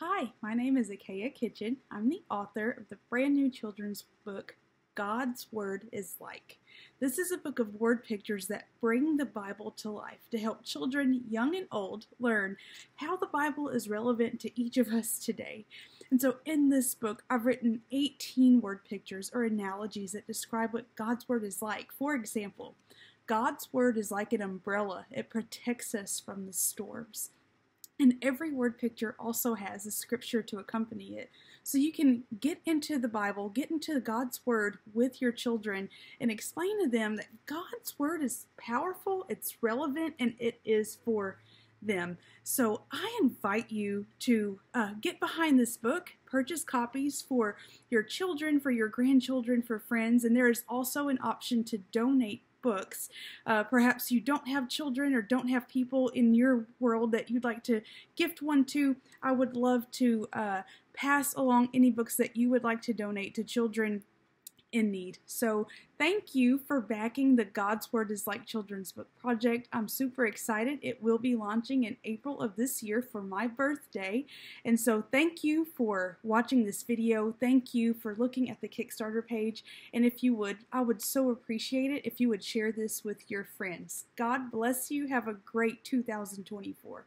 Hi, my name is Akaya Kitchen. I'm the author of the brand new children's book, God's Word is Like. This is a book of word pictures that bring the Bible to life to help children, young and old, learn how the Bible is relevant to each of us today. And so in this book, I've written 18 word pictures or analogies that describe what God's Word is like. For example, God's Word is like an umbrella, it protects us from the storms. And every word picture also has a scripture to accompany it. So you can get into the Bible, get into God's Word with your children, and explain to them that God's Word is powerful, it's relevant, and it is for them. So I invite you to uh, get behind this book, purchase copies for your children, for your grandchildren, for friends, and there is also an option to donate books. Uh, perhaps you don't have children or don't have people in your world that you'd like to gift one to. I would love to uh, pass along any books that you would like to donate to children in need. So thank you for backing the God's Word is Like Children's Book Project. I'm super excited. It will be launching in April of this year for my birthday. And so thank you for watching this video. Thank you for looking at the Kickstarter page. And if you would, I would so appreciate it if you would share this with your friends. God bless you. Have a great 2024.